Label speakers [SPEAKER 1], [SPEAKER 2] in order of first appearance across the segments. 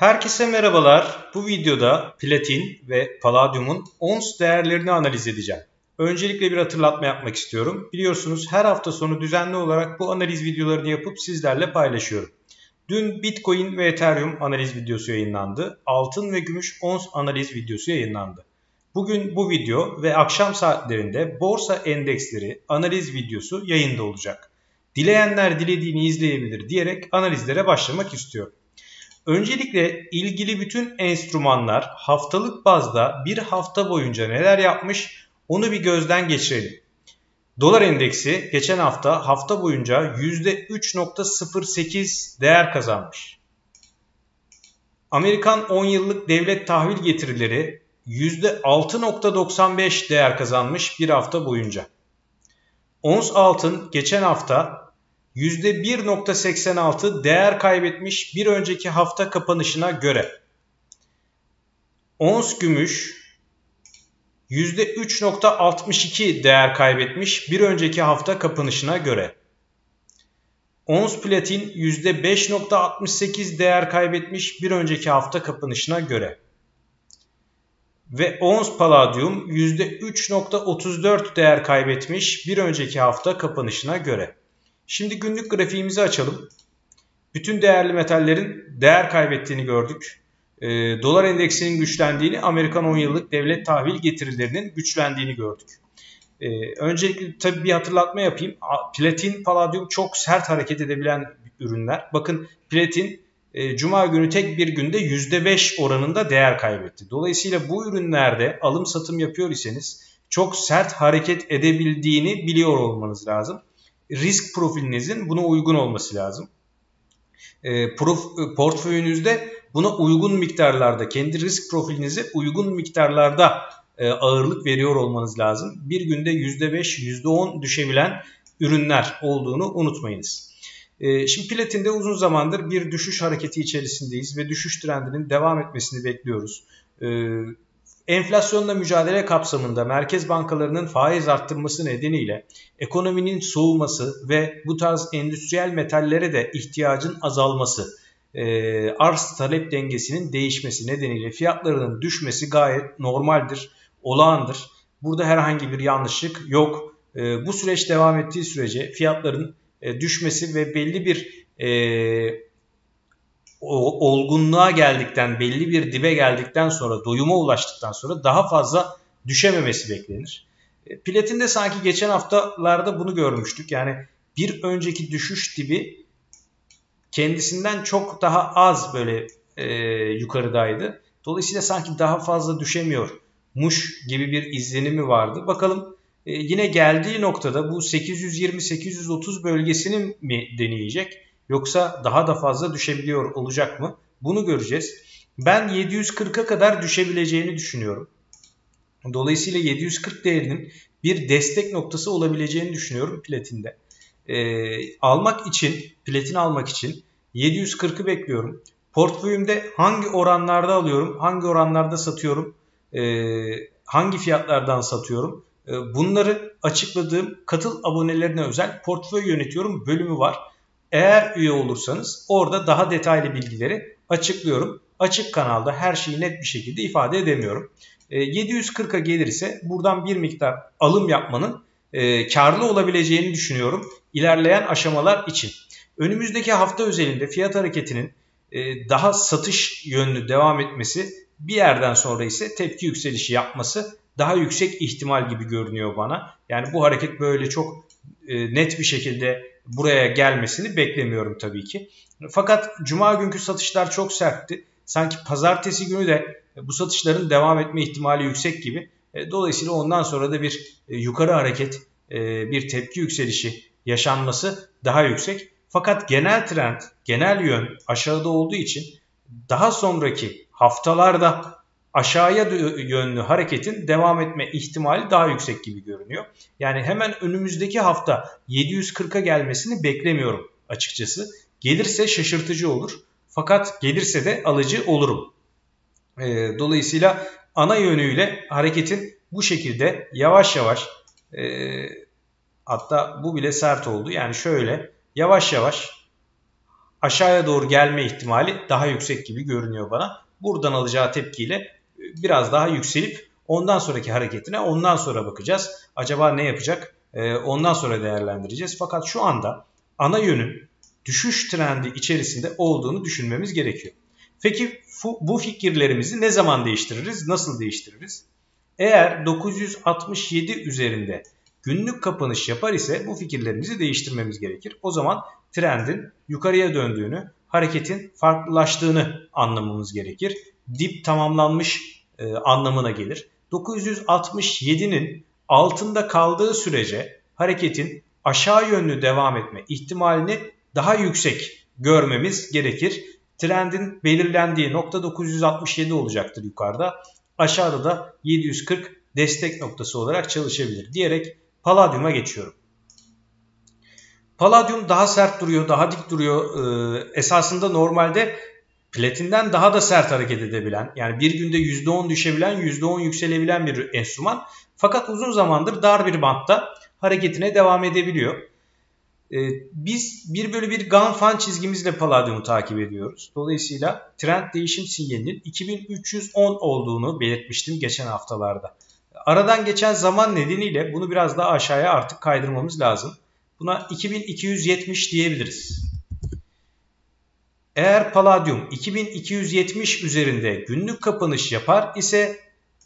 [SPEAKER 1] Herkese merhabalar. Bu videoda platin ve paladyumun ons değerlerini analiz edeceğim. Öncelikle bir hatırlatma yapmak istiyorum. Biliyorsunuz her hafta sonu düzenli olarak bu analiz videolarını yapıp sizlerle paylaşıyorum. Dün Bitcoin ve Ethereum analiz videosu yayınlandı. Altın ve gümüş ons analiz videosu yayınlandı. Bugün bu video ve akşam saatlerinde borsa endeksleri analiz videosu yayında olacak. Dileyenler dilediğini izleyebilir diyerek analizlere başlamak istiyorum. Öncelikle ilgili bütün enstrümanlar haftalık bazda bir hafta boyunca neler yapmış onu bir gözden geçirelim. Dolar endeksi geçen hafta hafta boyunca %3.08 değer kazanmış. Amerikan 10 yıllık devlet tahvil getirileri %6.95 değer kazanmış bir hafta boyunca. Ons altın geçen hafta %1.86 değer kaybetmiş bir önceki hafta kapanışına göre. Ons gümüş %3.62 değer kaybetmiş bir önceki hafta kapanışına göre. Ons platin %5.68 değer kaybetmiş bir önceki hafta kapanışına göre. Ve ons paladyum %3.34 değer kaybetmiş bir önceki hafta kapanışına göre. Şimdi günlük grafiğimizi açalım. Bütün değerli metallerin değer kaybettiğini gördük. E, dolar endeksinin güçlendiğini, Amerikan 10 yıllık devlet tahvil getirilerinin güçlendiğini gördük. E, öncelikle tabii bir hatırlatma yapayım. Platin, paladyum çok sert hareket edebilen ürünler. Bakın platin e, Cuma günü tek bir günde %5 oranında değer kaybetti. Dolayısıyla bu ürünlerde alım satım yapıyor iseniz çok sert hareket edebildiğini biliyor olmanız lazım risk profilinizin buna uygun olması lazım. E, prof, portföyünüzde buna uygun miktarlarda, kendi risk profilinize uygun miktarlarda e, ağırlık veriyor olmanız lazım. Bir günde %5, %10 düşebilen ürünler olduğunu unutmayınız. E, şimdi platinde uzun zamandır bir düşüş hareketi içerisindeyiz ve düşüş trendinin devam etmesini bekliyoruz. E, Enflasyonla mücadele kapsamında merkez bankalarının faiz arttırması nedeniyle ekonominin soğuması ve bu tarz endüstriyel metallere de ihtiyacın azalması, e, arz talep dengesinin değişmesi nedeniyle fiyatlarının düşmesi gayet normaldir, olağandır. Burada herhangi bir yanlışlık yok. E, bu süreç devam ettiği sürece fiyatların e, düşmesi ve belli bir e, olgunluğa geldikten, belli bir dibe geldikten sonra, doyuma ulaştıktan sonra daha fazla düşememesi beklenir. E, Platinde sanki geçen haftalarda bunu görmüştük. Yani bir önceki düşüş dibi kendisinden çok daha az böyle e, yukarıdaydı. Dolayısıyla sanki daha fazla düşemiyor muş gibi bir izlenimi vardı. Bakalım e, yine geldiği noktada bu 820-830 bölgesini mi deneyecek? Yoksa daha da fazla düşebiliyor olacak mı? Bunu göreceğiz. Ben 740'a kadar düşebileceğini düşünüyorum. Dolayısıyla 740 değerinin bir destek noktası olabileceğini düşünüyorum platinde. Ee, almak için, platin almak için 740'ı bekliyorum. Portföyümde hangi oranlarda alıyorum, hangi oranlarda satıyorum, e, hangi fiyatlardan satıyorum. E, bunları açıkladığım katıl abonelerine özel portföy yönetiyorum bölümü var. Eğer üye olursanız orada daha detaylı bilgileri açıklıyorum. Açık kanalda her şeyi net bir şekilde ifade edemiyorum. 740'a e, gelirse buradan bir miktar alım yapmanın e, karlı olabileceğini düşünüyorum ilerleyen aşamalar için. Önümüzdeki hafta özelinde fiyat hareketinin e, daha satış yönlü devam etmesi bir yerden sonra ise tepki yükselişi yapması daha yüksek ihtimal gibi görünüyor bana. Yani bu hareket böyle çok net bir şekilde buraya gelmesini beklemiyorum tabii ki. Fakat cuma günkü satışlar çok sertti. Sanki pazartesi günü de bu satışların devam etme ihtimali yüksek gibi. E, dolayısıyla ondan sonra da bir e, yukarı hareket, e, bir tepki yükselişi yaşanması daha yüksek. Fakat genel trend, genel yön aşağıda olduğu için daha sonraki haftalarda aşağıya yönlü hareketin devam etme ihtimali daha yüksek gibi görünüyor. Yani hemen önümüzdeki hafta 740'a gelmesini beklemiyorum açıkçası. Gelirse şaşırtıcı olur. Fakat gelirse de alıcı olurum. E, dolayısıyla ana yönüyle hareketin bu şekilde yavaş yavaş e, hatta bu bile sert oldu. Yani şöyle yavaş yavaş aşağıya doğru gelme ihtimali daha yüksek gibi görünüyor bana. Buradan alacağı tepkiyle biraz daha yükselip ondan sonraki hareketine ondan sonra bakacağız. Acaba ne yapacak? E, ondan sonra değerlendireceğiz. Fakat şu anda ana yönün düşüş trendi içerisinde olduğunu düşünmemiz gerekiyor. Peki bu fikirlerimizi ne zaman değiştiririz? Nasıl değiştiririz? Eğer 967 üzerinde günlük kapanış yapar ise bu fikirlerimizi değiştirmemiz gerekir. O zaman trendin yukarıya döndüğünü, hareketin farklılaştığını anlamamız gerekir. Dip tamamlanmış e, anlamına gelir. 967'nin altında kaldığı sürece hareketin aşağı yönlü devam etme ihtimalini daha yüksek görmemiz gerekir. Trendin belirlendiği nokta 967 olacaktır yukarıda. Aşağıda da 740 destek noktası olarak çalışabilir diyerek Palladium'a geçiyorum. Palladium daha sert duruyor, daha dik duruyor. Ee, esasında normalde platinden daha da sert hareket edebilen, yani bir günde %10 düşebilen, %10 yükselebilen bir enstrüman. Fakat uzun zamandır dar bir bantta hareketine devam edebiliyor. Ee, biz bir bölü bir Gann fan çizgimizle Palladium'u takip ediyoruz. Dolayısıyla trend değişim sinyalinin 2310 olduğunu belirtmiştim geçen haftalarda. Aradan geçen zaman nedeniyle bunu biraz daha aşağıya artık kaydırmamız lazım. Buna 2270 diyebiliriz. Eğer Palladium 2270 üzerinde günlük kapanış yapar ise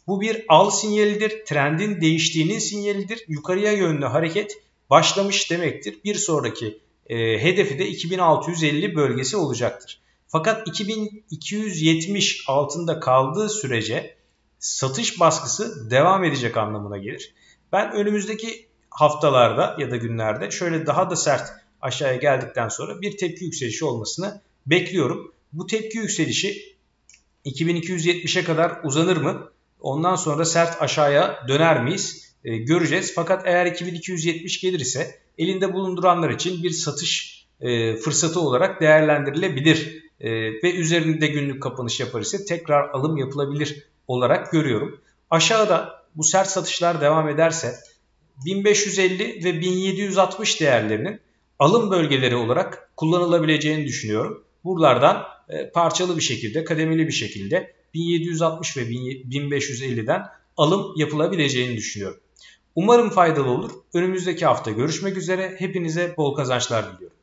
[SPEAKER 1] bu bir al sinyalidir. Trendin değiştiğinin sinyalidir. Yukarıya yönlü hareket başlamış demektir. Bir sonraki e, hedefi de 2650 bölgesi olacaktır. Fakat 2270 altında kaldığı sürece satış baskısı devam edecek anlamına gelir. Ben önümüzdeki haftalarda ya da günlerde şöyle daha da sert aşağıya geldikten sonra bir tepki yükselişi olmasını bekliyorum. Bu tepki yükselişi 2270'e kadar uzanır mı? Ondan sonra sert aşağıya döner miyiz? E, göreceğiz. Fakat eğer 2270 gelir ise elinde bulunduranlar için bir satış e, fırsatı olarak değerlendirilebilir. E, ve üzerinde günlük kapanış yapar ise tekrar alım yapılabilir olarak görüyorum. Aşağıda bu sert satışlar devam ederse 1550 ve 1760 değerlerinin alım bölgeleri olarak kullanılabileceğini düşünüyorum. Buralardan e, parçalı bir şekilde, kademeli bir şekilde 1760 ve 1550'den alım yapılabileceğini düşünüyorum. Umarım faydalı olur. Önümüzdeki hafta görüşmek üzere. Hepinize bol kazançlar diliyorum.